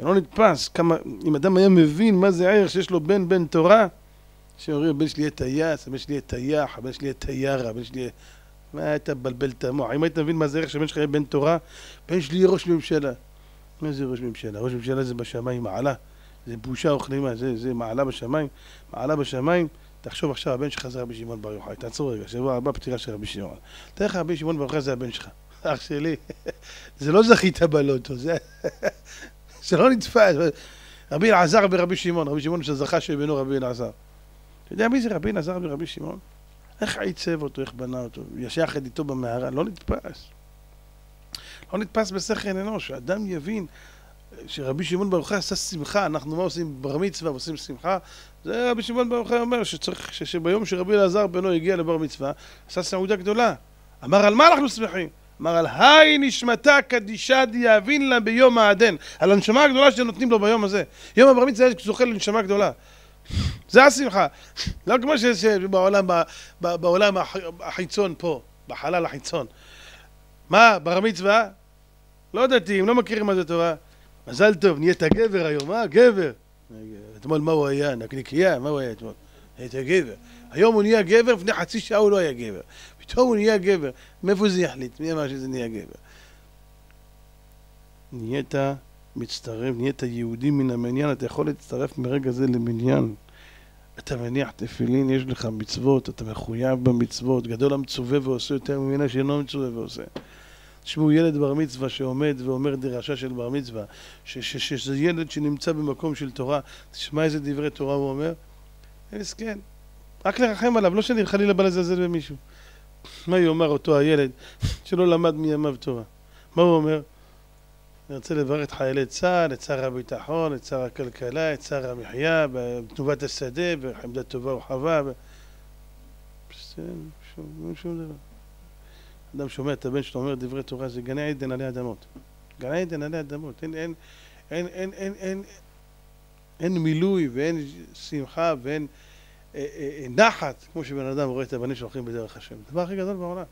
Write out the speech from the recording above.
זה לא נתפס. כמה, אם אדם היה מבין מה זה הערך שיש לו בן בן תורה, שאומרים, הבן שלי יהיה טייס, הבן שלי יהיה טייח, הבן שלי יהיה טיירה, הבן שלי יהיה... מה היית מבלבל את המוח? אם היית מבין מה זה ערך שהבן שלך יהיה בן תורה, הבן שלי יהיה ראש ממשלה. מה זה ראש ממשלה? ראש ממשלה זה בשמיים מעלה. זה בושה וכלימה, זה, זה מעלה בשמיים. מעלה בשמיים, תחשוב עכשיו, הבן שלך זה רבי שמעון בר יוחאי. תעצור רגע, שבוע הבא פטירה של רבי שמעון. תאר לך, רבי שמעון בר יוחאי זה הבן שלך. אח שלי, זה לא זכית בלוטו, זה... זה לא נתפס. רבי אלעזר ברבי שמעון, רבי שמעון שזכה שבנו רבי אלעזר. אתה יודע מי זה רבי אלעזר ברבי שמעון? איך עיצב אותו, איך בנה אותו, ישח את איתו במערה, לא נתפס. לא נתפס בשכל אנוש, שאדם יבין שרבי שמעון ברוך עשה שמחה, אנחנו מה עושים בר מצווה ועושים שמחה? זה רבי שמעון ברוך אומר שצריך, שביום שרבי אלעזר בנו הגיע לבר מצווה, עשה סעודה גדולה. אמר על מה אנחנו שמחים? אמר על היי נשמתה קדישה דיאבין לה ביום העדן, על הנשמה הגדולה שנותנים לו ביום הזה. יום הבר מצווה זוכה לנשמה גדולה. זה השמחה. לא כמו שבעולם בעולם החיצון פה, בחלל החיצון. מה, בר מצווה? לא דתיים, לא מכירים מה זה תורה. מזל טוב, נהיית גבר היום, אה? גבר. אתמול מה הוא היה? נקניקייה? מה הוא היה אתמול? היית גבר. היום הוא נהיה גבר, לפני חצי שעה הוא לא היה גבר. פתאום הוא נהיה גבר. מאיפה זה יחליט? מי אמר שזה נהיה גבר? נהיית מצטרף, נהיית יהודי מן המניין, אתה יכול להצטרף מרגע זה למניין. אתה מניח תפילין, יש לך מצוות, אתה מחויב במצוות, גדול המצווה ועושה יותר ממנה שאינו מצווה ועושה. תשמעו, ילד בר מצווה שעומד ואומר דרשה של בר מצווה, שזה ילד שנמצא במקום של תורה, תשמע איזה דברי תורה הוא אומר, מסכן, רק לרחם עליו, לא שאני חלילה בא לזלזל במישהו. מה יאמר אותו הילד שלא למד מימיו תורה? מה הוא אומר? אני רוצה לברך את חיילי צה"ל, את שר הביטחון, את שר הכלכלה, את שר המחיה, בתנובת השדה, בחמדה טובה וחווה. שום, שום דבר. אדם שומע את הבן שלו אומר דברי תורה, זה גני עדן עלי אדמות. גני עדן עלי אדמות. אין, אין, אין, אין, אין, אין, אין מילוי ואין שמחה ואין נחת, כמו שבן אדם רואה את הבנים שהולכים בדרך השם. הדבר הכי גדול בעולם.